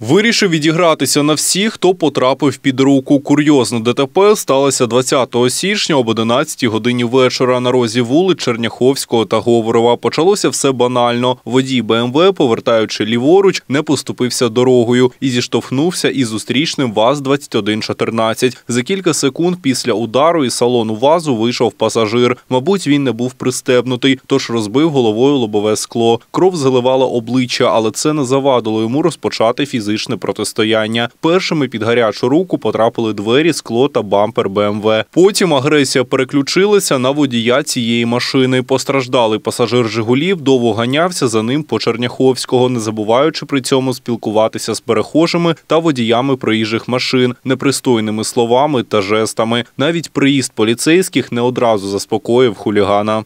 Вирішив відігратися на всіх, хто потрапив під руку. Курйозно ДТП сталося 20 січня об 11 годині вечора на розі вулиць Черняховського та Говорова. Почалося все банально. Водій БМВ, повертаючи ліворуч, не поступився дорогою і зіштовхнувся із зустрічним ВАЗ-2114. За кілька секунд після удару із салону ВАЗу вийшов пасажир. Мабуть, він не був пристебнутий, тож розбив головою лобове скло. Кров заливала обличчя, але це не завадило йому розпочати фізичне протистояння. Першими під гарячу руку потрапили двері, скло та бампер БМВ. Потім агресія переключилася на водія цієї машини. Постраждалий пасажир Жигулів довго ганявся за ним по Черняховського, не забуваючи при цьому спілкуватися з перехожими та водіями проїжджих машин, непристойними словами та жестами. Навіть приїзд поліцейських не одразу заспокоїв хулігана.